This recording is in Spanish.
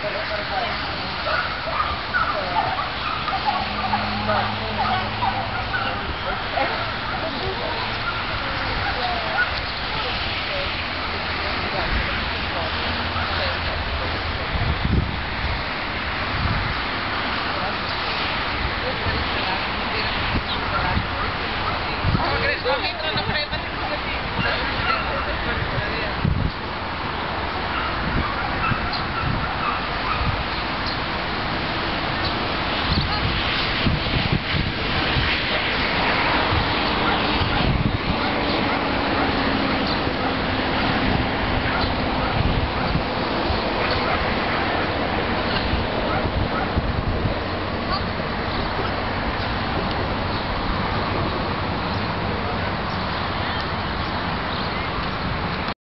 Gracias.